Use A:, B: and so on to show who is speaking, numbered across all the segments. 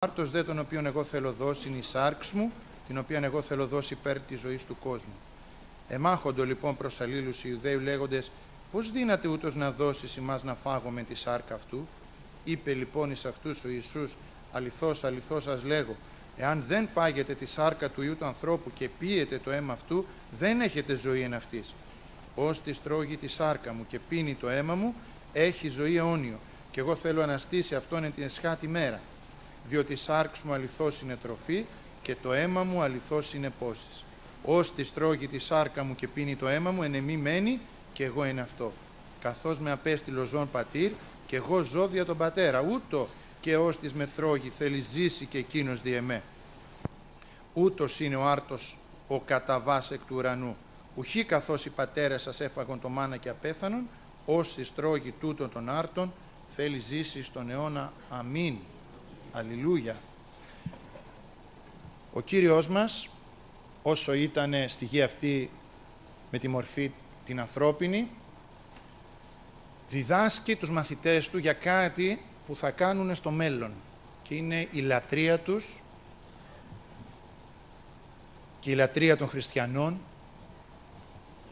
A: άρτος δε τον οποίον εγώ θέλω δώσει είναι η σάρξ μου, την οποία εγώ θέλω δώσει υπέρ της ζωής του κόσμου. Εμάχοντο λοιπόν προς αλλήλους Ιουδαίου λέγοντες πώς δύναται ούτως να δώσεις ημάς να φάγουμε τη σάρκα αυτού; Είπε λοιπόν εις αυτούς ο Ιησούς αληθώς αληθώς σας λέγω εάν δεν φάγετε τη σάρκα του Ιού του ανθρώπου και πίετε το αίμα αυτού δεν έχετε ζωή εν αυτής. Ως της τρώγει τη σάρκα μου και πίνει το αίμα μου έχει ζωή αιώνιο και εγώ θέλω αναστήσει αυτόν εν την εσχάτη μέρα διότι η σάρξ μου αληθώς είναι τροφή και το αίμα μου αληθώς είναι πόσης. Ως τη στρώγει τη σάρκα μου και πίνει το αίμα μου, εν εμή μένει και εγώ είναι αυτό. Καθώς με απέστειλο ζών πατήρ και εγώ ζω δια τον πατέρα. Ούτω και ως της με τρώγει θέλει ζήσει και εκείνος δι' εμέ. Ούτως είναι ο άρτος ο καταβάς εκ του ουρανού. Ουχή καθώς οι πατέρες σας έφαγον το μάνα και απέθανον, όσοι στρώγει τούτον των άρτων, θέλει ζήσει στον αιώνα. Αμήν. Αλληλούια. Ο Κύριος μας, όσο ήταν στη γη αυτή με τη μορφή την ανθρώπινη, διδάσκει τους μαθητές του για κάτι που θα κάνουν στο μέλλον και είναι η λατρεία τους και η λατρεία των χριστιανών,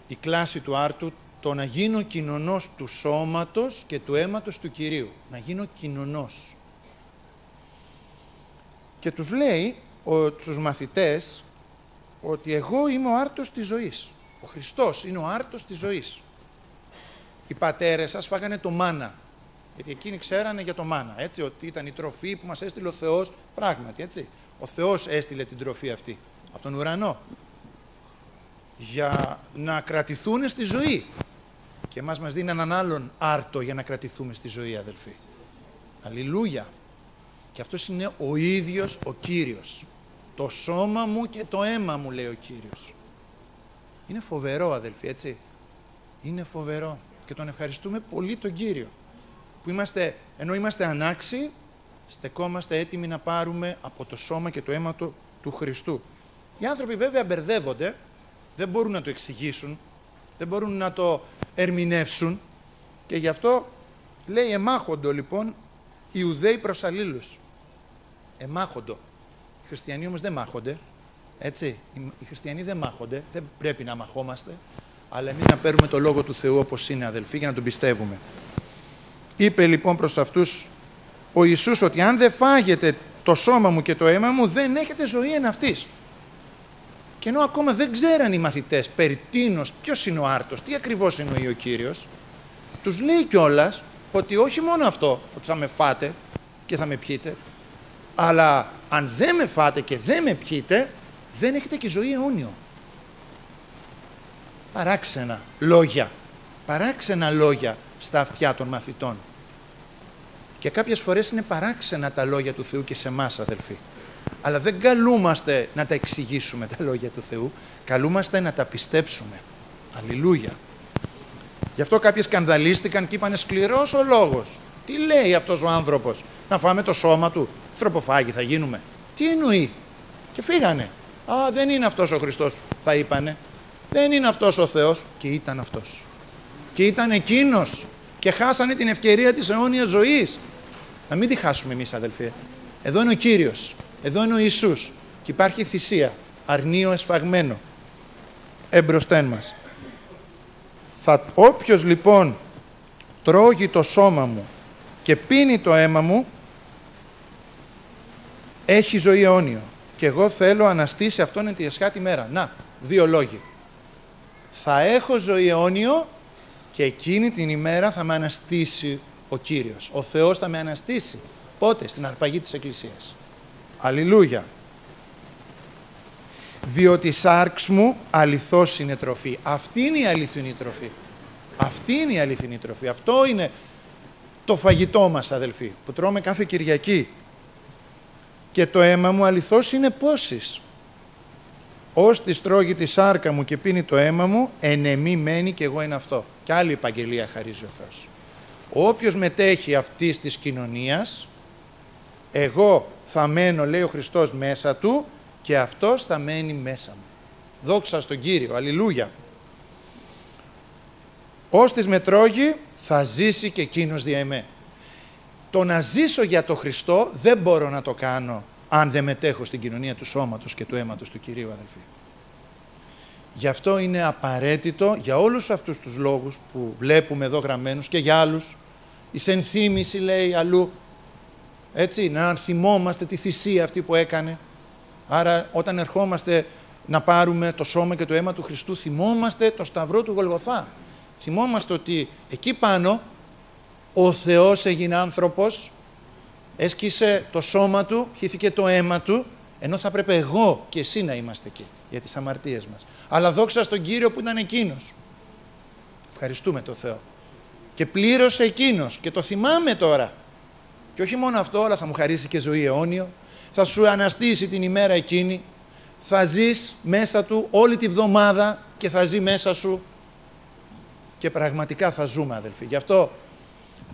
A: η κλάση του άρτου, το να γίνω κοινωνός του σώματος και του αίματος του Κυρίου. Να γίνω κοινωνός. Και τους λέει ο, τους μαθητές ότι εγώ είμαι ο άρτος της ζωής. Ο Χριστός είναι ο άρτος της ζωής. Οι πατέρες σας φάγανε το μάνα. Γιατί εκείνοι ξέρανε για το μάνα, έτσι, ότι ήταν η τροφή που μας έστειλε ο Θεός, πράγματι, έτσι. Ο Θεός έστειλε την τροφή αυτή, από τον ουρανό. Για να κρατηθούν στη ζωή. Και εμάς μας δίνει έναν άλλον άρτο για να κρατηθούμε στη ζωή, αδελφοί. Αλληλούια. Και αυτός είναι ο ίδιος ο Κύριος. Το σώμα μου και το αίμα μου, λέει ο Κύριος. Είναι φοβερό, αδελφοί, έτσι. Είναι φοβερό. Και τον ευχαριστούμε πολύ τον Κύριο. Που είμαστε, ενώ είμαστε ανάξιοι, στεκόμαστε έτοιμοι να πάρουμε από το σώμα και το αίμα του, του Χριστού. Οι άνθρωποι βέβαια μπερδεύονται, δεν μπορούν να το εξηγήσουν, δεν μπορούν να το ερμηνεύσουν και γι' αυτό λέει εμάχοντο λοιπόν οι Ιουδαίοι προς αλλήλους εμάχοντο. Οι χριστιανοί όμως δεν μάχονται. Έτσι, οι χριστιανοί δεν μάχονται, δεν πρέπει να μαχόμαστε, αλλά εμείς να παίρνουμε το Λόγο του Θεού όπως είναι αδελφοί και να τον πιστεύουμε. Είπε λοιπόν προς αυτούς ο Ιησούς ότι αν δεν φάγετε το σώμα μου και το αίμα μου δεν έχετε ζωή εν αυτής. Και ενώ ακόμα δεν ξέραν οι μαθητές περί τίνος, ποιος είναι ο άρτος, τι ακριβώς εννοεί ο Κύριος, τους λέει κιόλας ότι όχι μόνο αυτό, ότι θα με φάτε και θα με πιείτε, αλλά αν δεν με φάτε και δεν με πιείτε, δεν έχετε και ζωή αιώνιο. Παράξενα λόγια. Παράξενα λόγια στα αυτιά των μαθητών. Και κάποιες φορές είναι παράξενα τα λόγια του Θεού και σε εμάς, αδελφοί. Αλλά δεν καλούμαστε να τα εξηγήσουμε τα λόγια του Θεού, καλούμαστε να τα πιστέψουμε. Αλληλούια. Γι' αυτό κάποιοι σκανδαλίστηκαν και είπανε σκληρός ο λόγος. Τι λέει αυτός ο άνθρωπος, να φάμε το σώμα του, τροποφάγοι θα γίνουμε. Τι εννοεί; Και φύγανε. Α, δεν είναι αυτός ο Χριστός, θα είπανε. Δεν είναι αυτός ο Θεός. Και ήταν αυτός. Και ήταν εκείνος. Και χάσανε την ευκαιρία της αιώνιας ζωής. Να μην τη χάσουμε εμείς αδελφοί. Εδώ είναι ο Κύριος. Εδώ είναι ο Ιησούς. Και υπάρχει θυσία. Αρνείο εσφαγμένο. Εμπροστέν μας. Θα, όποιος λοιπόν τρώγει το σώμα μου και πίνει το αίμα μου, έχει ζωή αιώνιο. Και εγώ θέλω αναστήσει αυτόν εν τη εσχάτη μέρα. Να, δύο λόγοι. Θα έχω ζωή αιώνιο και εκείνη την ημέρα θα με αναστήσει ο Κύριος. Ο Θεός θα με αναστήσει. Πότε, στην αρπαγή της Εκκλησίας. Αλληλούια. Διότι η σάρξ μου αληθώς είναι τροφή. Αυτή είναι η αληθινή τροφή. Αυτή είναι η αληθινή τροφή. Αυτό είναι το φαγητό μας αδελφοί που τρώμε κάθε Κυριακή και το αίμα μου αληθώς είναι πόσης. Ως τη στρώγει τη σάρκα μου και πίνει το αίμα μου, ενεμή μένει και εγώ είναι αυτό. Και άλλη επαγγελία χαρίζει ο Θεός. Όποιος μετέχει αυτής της κοινωνίας, εγώ θα μένω, λέει ο Χριστός, μέσα του και αυτός θα μένει μέσα μου. Δόξα στον Κύριο, αλληλούια. Ως της με τρώγει, θα ζήσει και εκείνος δια εμέ. Το να ζήσω για το Χριστό δεν μπορώ να το κάνω αν δεν μετέχω στην κοινωνία του σώματος και του αίματος του Κυρίου αδελφοί. Γι' αυτό είναι απαραίτητο για όλους αυτούς τους λόγους που βλέπουμε εδώ γραμμένους και για άλλους. Η σενθύμηση λέει αλλού, έτσι, να θυμόμαστε τη θυσία αυτή που έκανε. Άρα όταν ερχόμαστε να πάρουμε το σώμα και το αίμα του Χριστού, θυμόμαστε το σταυρό του Γολγοθά. Θυμόμαστε ότι εκεί πάνω ο Θεός έγινε άνθρωπος, έσκησε το σώμα του, χύθηκε το αίμα του, ενώ θα πρέπει εγώ και εσύ να είμαστε εκεί για τις αμαρτίες μας. Αλλά δόξα στον Κύριο που ήταν εκείνος. Ευχαριστούμε το Θεό. Και πλήρωσε εκείνος και το θυμάμαι τώρα. Και όχι μόνο αυτό, αλλά θα μου χαρίσει και ζωή αιώνιο. Θα σου αναστήσει την ημέρα εκείνη. Θα ζεις μέσα του όλη τη βδομάδα και θα ζει μέσα σου και πραγματικά θα ζούμε αδελφοί. Γι' αυτό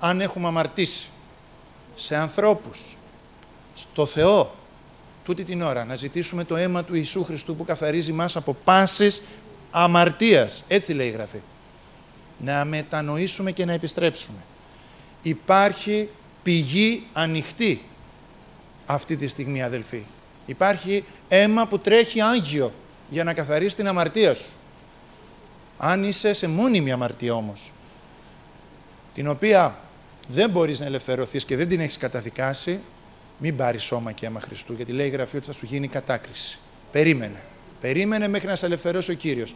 A: αν έχουμε αμαρτήσει σε ανθρώπους, στο Θεό, τούτη την ώρα να ζητήσουμε το αίμα του Ιησού Χριστού που καθαρίζει μας από πάσης αμαρτίας. Έτσι λέει η Γραφή. Να μετανοήσουμε και να επιστρέψουμε. Υπάρχει πηγή ανοιχτή αυτή τη στιγμή αδελφοί. Υπάρχει αίμα που τρέχει άγιο για να καθαρίσει την αμαρτία σου. Αν είσαι σε μόνιμη αμαρτία όμως, την οποία δεν μπορείς να ελευθερωθείς και δεν την έχεις καταδικάσει, μην πάρει σώμα και αίμα Χριστού, γιατί λέει η Γραφή ότι θα σου γίνει κατάκριση. Περίμενε. Περίμενε μέχρι να σε ελευθερώσει ο Κύριος.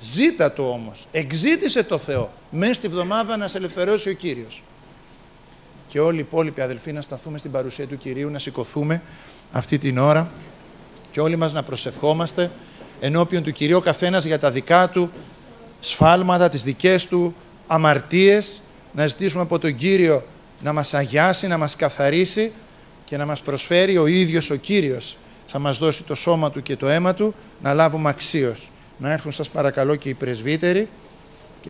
A: Ζήτα το όμως. Εξήτησε το Θεό. Μέσα στη βδομάδα να σε ελευθερώσει ο Κύριος. Και όλοι οι υπόλοιποι αδελφοί να σταθούμε στην παρουσία του Κυρίου, να σηκωθούμε αυτή την ώρα και όλοι μας να προσευχόμαστε ενώπιον του Κυρίου καθένας για τα δικά του σφάλματα, τις δικές του αμαρτίες, να ζητήσουμε από τον Κύριο να μας αγιάσει, να μας καθαρίσει και να μας προσφέρει ο ίδιος ο Κύριος. Θα μας δώσει το σώμα Του και το αίμα Του να λάβουμε αξίως. Να έρθουν σας παρακαλώ και οι πρεσβύτεροι